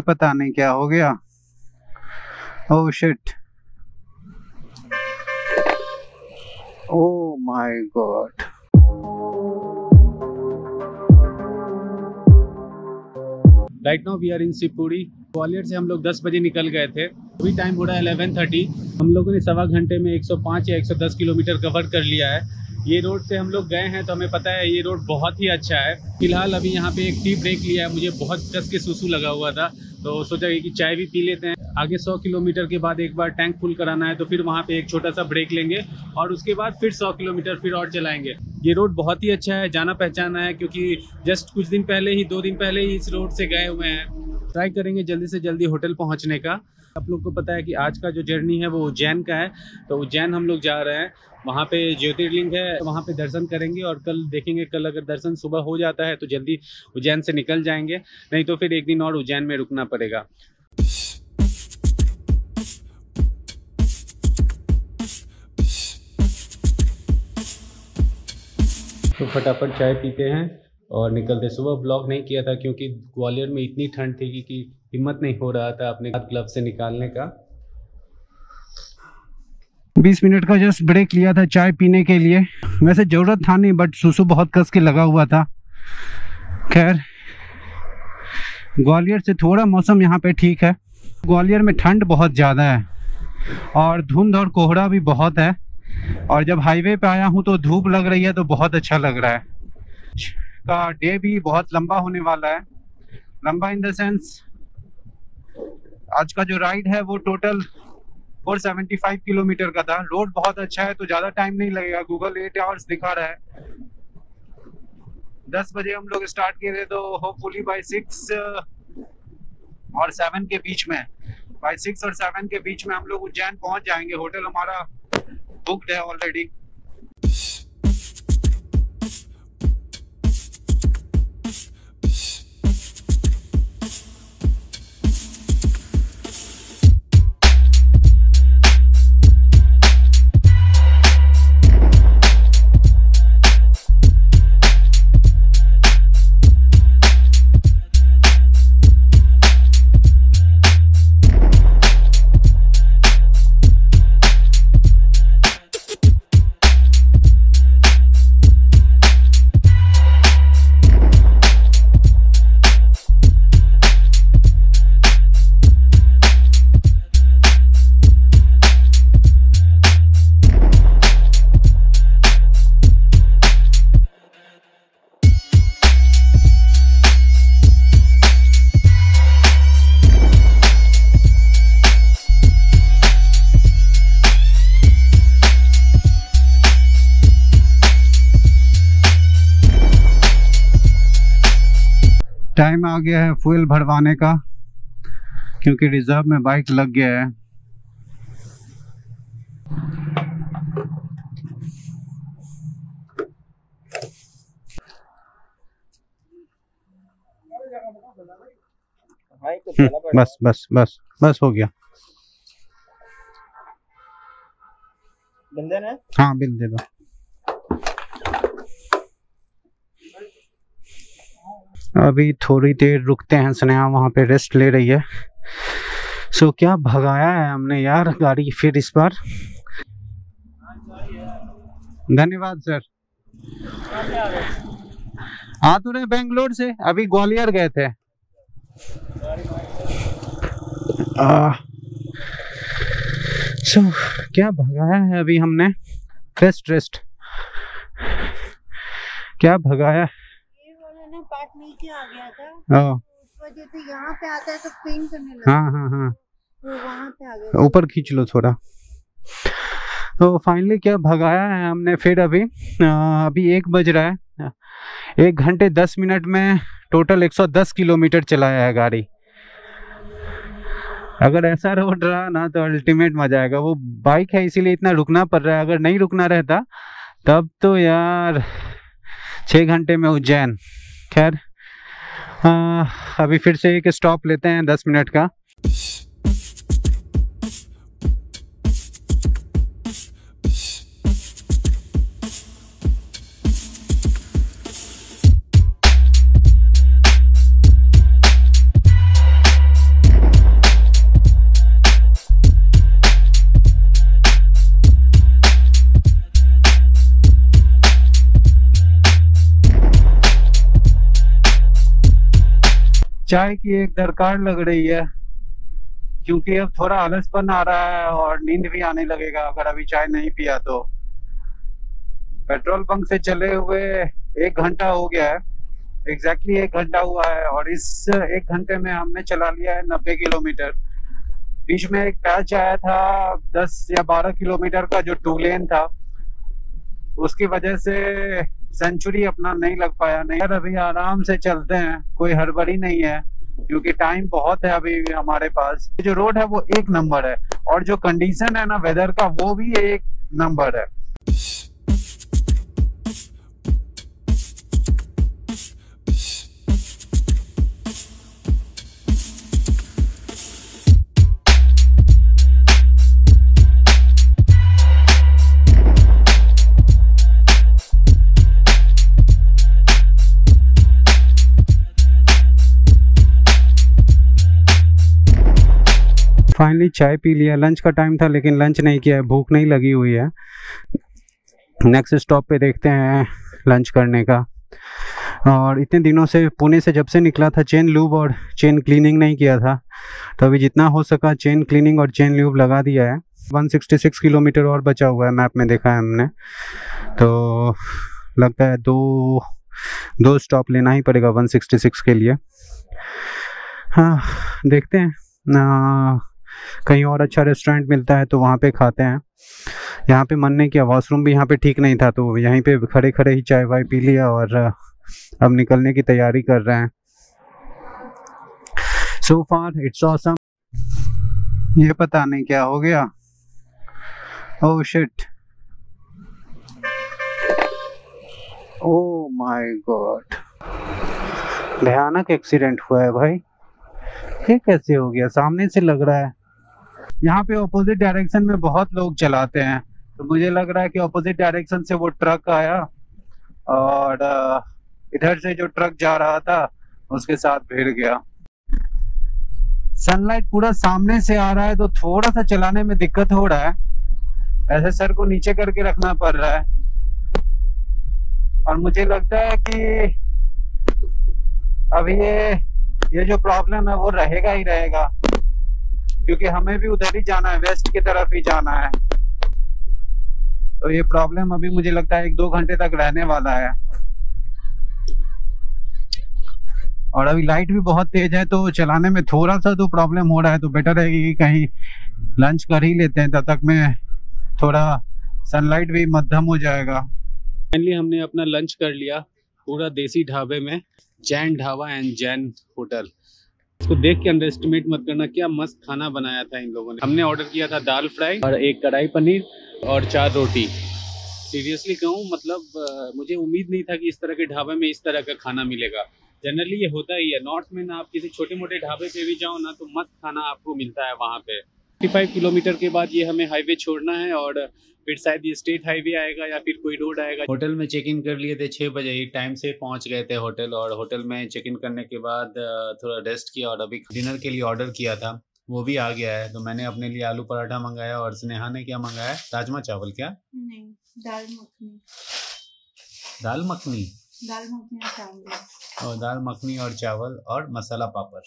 पता नहीं क्या हो गया। ओह shit oh my god right now we are in Shivpuri Gwalior से हम लोग 10 बजे निकल गए थे। अभी टाइम हो रहा है 11:30 हम लोगों ने सवा घंटे में 105 या 110 किलोमीटर कवर कर लिया है। ये रोड से हम लोग गए हैं तो हमें पता है ये रोड बहुत ही अच्छा है। फ़िलहाल अभी यहाँ पे एक टी ब्रेक लिया है, मुझे बहुत कस के सुसु लगा हुआ था तो सोचा कि चाय भी पी लेते हैं। आगे 100 किलोमीटर के बाद एक बार टैंक फुल कराना है तो फिर वहाँ पे एक छोटा सा ब्रेक लेंगे, और उसके बाद फिर 100 किलोमीटर फिर और चलाएँगे। ये रोड बहुत ही अच्छा है, जाना पहचाना है, क्योंकि जस्ट कुछ दिन पहले ही, दो दिन पहले ही इस रोड से गए हुए हैं। ट्राई करेंगे जल्दी से जल्दी होटल पहुँचने का। आप लोग को पता है कि आज का जो जर्नी है वो उज्जैन का है तो उज्जैन हम लोग जा रहे हैं। वहाँ पे ज्योतिर्लिंग है तो वहाँ पे दर्शन करेंगे और कल देखेंगे, कल अगर दर्शन सुबह हो जाता है तो जल्दी उज्जैन से निकल जाएँगे, नहीं तो फिर एक दिन और उज्जैन में रुकना पड़ेगा। तो फटाफट चाय पीते हैं। और निकलते सुबह ब्लॉग नहीं किया था क्योंकि ग्वालियर में इतनी ठंड थी कि, हिम्मत नहीं हो रहा था अपने ग्लव से निकालने का। 20 मिनट का जस्ट ब्रेक लिया था चाय पीने के लिए। वैसे ज़रूरत था नहीं बट सुसु बहुत कस के लगा हुआ था। खैर ग्वालियर से थोड़ा मौसम यहाँ पे ठीक है। ग्वालियर में ठंड बहुत ज़्यादा है और धुंध और कोहरा भी बहुत है। और जब हाईवे पे आया हूँ तो धूप लग रही है तो बहुत अच्छा लग रहा है। का डे भी बहुत लंबा होने वाला है। लंबा इन द सेंस आज का जो राइड है वो टोटल 475 किलोमीटर का था। रोड बहुत अच्छा है तो ज़्यादा टाइम नहीं लगेगा। गूगल एट आवर्स दिखा रहा है। दस बजे हम लोग स्टार्ट किए थे तो होपफुली बाय सिक्स और सेवन के बीच में बाय सिक्स और सेवन के बीच में हम लोग उज्जैन पहुँच जाएँगे। होटल हमारा बुकड है ऑलरेडी टाइम आ गया है फ्यूल भरवाने का क्योंकि रिज़र्व में बाइक लग गया है। हम्म, बस बस बस बस हो गया। बंधन है हाँ बिल दे दो अभी थोड़ी देर रुकते हैं स्नेहा वहाँ पे रेस्ट ले रही है। सो क्या भगाया है हमने यार गाड़ी फिर इस बार? धन्यवाद सर आ तो रहे बेंगलोर से अभी ग्वालियर गए थे। आ, सो क्या भगाया है अभी हमने? रेस्ट रेस्ट क्या भगाया? ये पार्ट नीचे आ गया था। वजह से यहाँ पे आता है तो पेन करने लगा। हाँ हाँ हाँ। वो वहाँ पे आ गया। ऊपर खींच लो थोड़ा। तो फाइनली क्या भगाया है हमने फिर अभी? आ, अभी एक बज रहा है। एक घंटे दस मिनट में टोटल 110 किलोमीटर चलाया है गाड़ी। अगर ऐसा रोड रहा ना तो अल्टीमेट मज़ा आएगा। वो बाइक है इसीलिए इतना रुकना पड़ रहा है। अगर नहीं रुकना रहता तब तो यार छः घंटे में उज्जैन। खैर अभी फिर से एक स्टॉप लेते हैं दस मिनट का। चाय की एक दरकार लग रही है, क्योंकि अब थोड़ा आलसपन आ रहा है और नींद भी आने लगेगा, अगर अभी चाय नहीं पिया तो। पेट्रोल पंप से चले हुए एक घंटा हो गया है एग्जैक्टली exactly एक घंटा हुआ है, और इस एक घंटे में हमने चला लिया है नब्बे किलोमीटर। बीच में एक पैच आया था, दस या बारह किलोमीटर का जो टू लेन था, उसकी वजह से सेंचुरी अपना नहीं लग पाया, नहीं। यार अभी आराम से चलते हैं, कोई हड़बड़ी नहीं है, क्योंकि टाइम बहुत है अभी हमारे पास। जो रोड है, वो एक नंबर है। और जो कंडीशन है ना वेदर का, वो भी एक नंबर है। फाइनली चाय पी लिया। लंच का टाइम था, लेकिन लंच नहीं किया है। भूख नहीं लगी हुई है। नेक्स्ट स्टॉप पे देखते हैं लंच करने का। और इतने दिनों से पुणे से जब से निकला था, चेन लूब और चेन क्लीनिंग नहीं किया था। तो अभी जितना हो सका चेन क्लीनिंग और चेन लूब लगा दिया है। 166 किलोमीटर और बचा हुआ है, मैप में देखा है हमने। तो लगता है दो दो स्टॉप लेना ही पड़ेगा 166 के लिए। हाँ देखते हैं। कहीं और अच्छा रेस्टोरेंट मिलता है तो वहाँ पे खाते हैं। यहाँ पे मन नहीं किया वॉशरूम भी यहाँ पे ठीक नहीं था तो यहीं पे खड़े खड़े ही चाय वाय पी लिया और, अब निकलने की तैयारी कर रहे हैं। सो फार इट्स ऑसम ये पता नहीं क्या हो गया। Oh shit oh my God भयानक एक्सीडेंट हुआ है भाई। ये कैसे हो गया? सामने से लग रहा है। यहाँ पे ऑपोजिट डायरेक्शन में बहुत लोग चलाते हैं। तो मुझे लग रहा है कि ऑपोजिट डायरेक्शन से वो ट्रक आया और इधर से जो ट्रक जा रहा था, उसके साथ भिड़ गया। सनलाइट पूरा सामने से आ रहा है तो थोड़ा सा चलाने में दिक्कत हो रहा है। ऐसे सर को नीचे करके रखना पड़ रहा है। और मुझे लगता है कि अभी ये ये जो प्रॉब्लम है वो रहेगा ही रहेगा। क्योंकि हमें भी उधर ही जाना है वेस्ट की तरफ़ ही जाना है। तो ये प्रॉब्लम अभी मुझे लगता है एक दो घंटे तक रहने वाला है। और अभी लाइट भी बहुत तेज है तो चलाने में थोड़ा सा तो प्रॉब्लम हो रहा है तो बेटर है कि कहीं लंच कर ही लेते हैं, तब तक में थोड़ा सनलाइट भी मध्यम हो जाएगा। फाइनली हमने अपना लंच कर लिया, पूरा देसी ढाबे में, जैन ढाबा एंड जैन होटल। इसको देख के अंडर एस्टिमेट मत करना क्या मस्त खाना बनाया था इन लोगों ने। हमने ऑर्डर किया था दाल फ्राई और एक कढ़ाई पनीर और चार रोटी। सीरियसली कहूँ मतलब मुझे उम्मीद नहीं था कि इस तरह के ढाबे में इस तरह का खाना मिलेगा। जनरली ये होता ही है। नॉर्थ में ना आप किसी छोटे मोटे ढाबे पे भी जाओ ना तो मस्त खाना आपको मिलता है वहाँ पे। 55 किलोमीटर के बाद ये हमें हाईवे छोड़ना है और फिर शायद ये स्टेट हाईवे आएगा या फिर कोई रोड आएगा। होटल में चेक इन कर लिए थे छः बजे ही टाइम से पहुँच गए थे होटल और होटल में चेक इन करने के बाद थोड़ा रेस्ट किया और अभी डिनर के लिए ऑर्डर किया था। वो भी आ गया है तो मैंने अपने लिए आलू पराठा मंगाया और स्नेहा ने क्या मंगाया? राजमा चावल क्या? नहीं दाल मखनी। दाल मखनी? दाल मखनी और चावल। और दाल मखनी और चावल और मसाला पापड़।